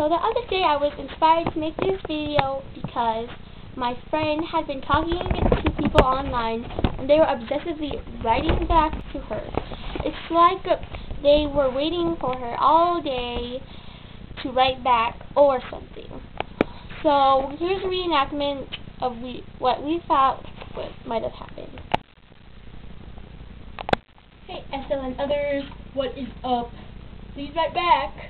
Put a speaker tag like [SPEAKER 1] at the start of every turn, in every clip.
[SPEAKER 1] So the other day I was inspired to make this video because my friend had been talking to people online and they were obsessively writing back to her. It's like they were waiting for her all day to write back or something. So here's a reenactment of we, what we thought what might have happened.
[SPEAKER 2] Hey, Estelle and others, what is up? Please write back.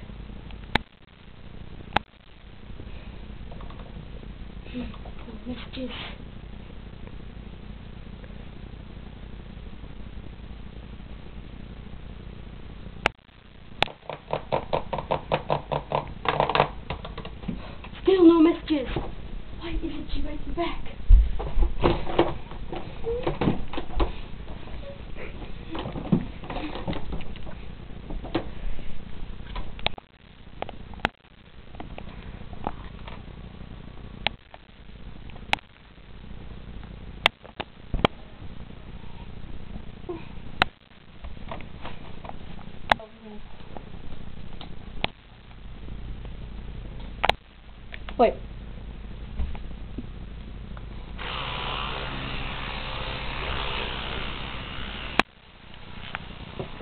[SPEAKER 2] Still no messages. Why isn't she writing back? Wait.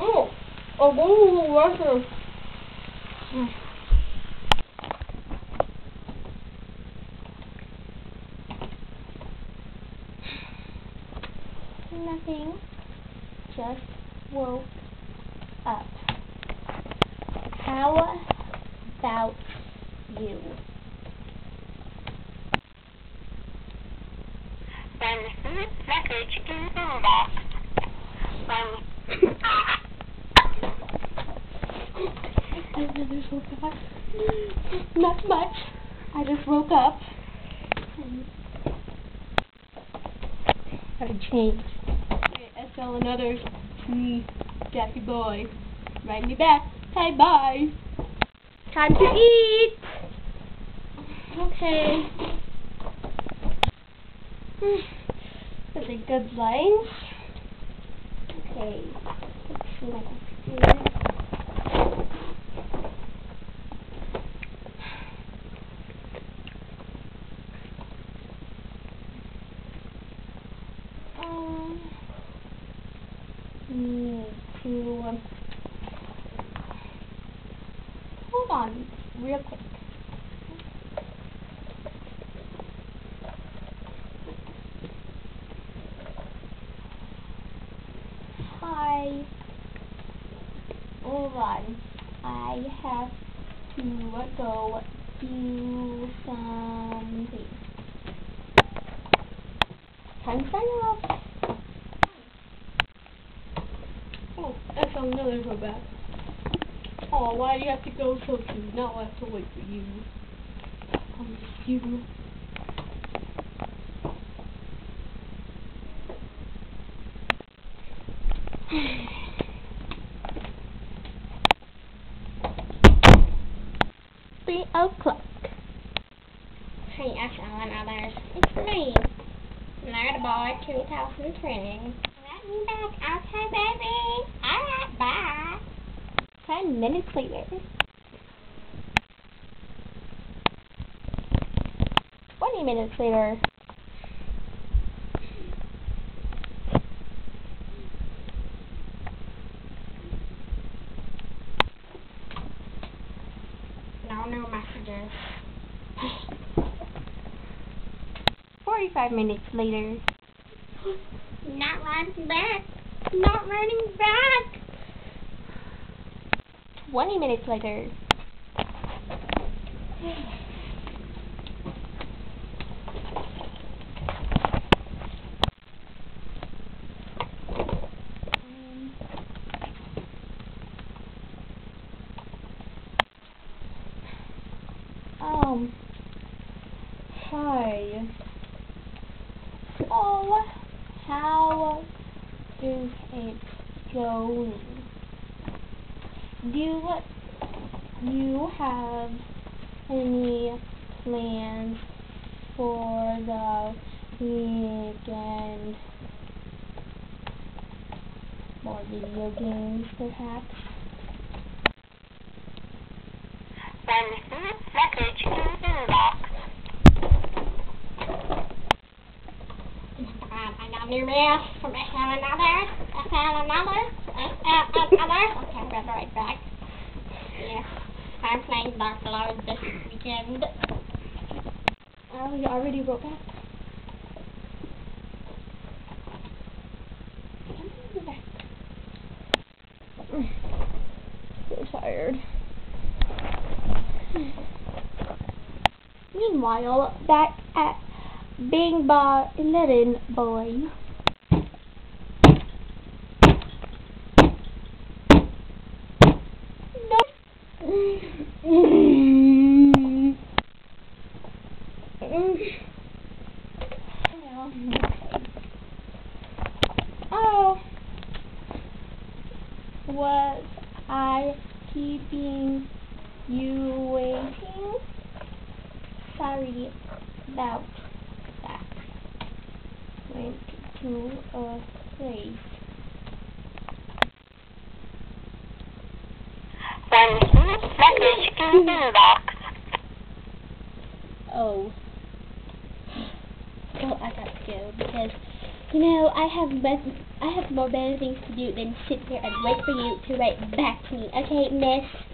[SPEAKER 2] Oh, oh, go to the restroom.
[SPEAKER 1] Nothing. Just woke up. How about you?
[SPEAKER 3] Send this message in inbox. When
[SPEAKER 1] I woke up. Not much. I just woke up. And gotta change.
[SPEAKER 2] Hey, Estelle and others, it's me, Daffy Boy. Write me back. Hey, bye.
[SPEAKER 1] Time to eat. Okay. That's a good lunch. Okay. Let's see. Um, um, hold on real quick. Hi. Hold on. I have to go do something. Time to sign off.
[SPEAKER 2] Oh, and others are back. Oh, why do you have to go so soon? Now I have to wait for you. Miss you.
[SPEAKER 1] Three o'clock.
[SPEAKER 3] Hey, Estelle and others, it's me, Nerdboy 2020. Let me back, okay, baby? Alright, bye.
[SPEAKER 1] Ten minutes later. Twenty minutes later. 45 minutes later.
[SPEAKER 3] Not running back. Not running back.
[SPEAKER 1] 20 minutes later. Um, hi. So, how is it going? Do you have any plans for the weekend? More video games, perhaps?
[SPEAKER 3] Send message inbox. Um, I got a new mask from I found another. I found another. I found another. Okay, I'm gonna write back. Yes. I'm playing Dark Lord this weekend.
[SPEAKER 1] Oh, you already wrote back? So tired. Meanwhile, back at Bing Bar 11 Boy. Oh, was I keeping you waiting? Sorry about to a place.
[SPEAKER 3] Send message inbox.
[SPEAKER 1] Oh. Well, I got to go because, you know, I have bet- I have more better things to do than sit here and wait for you to write back to me. Okay, miss?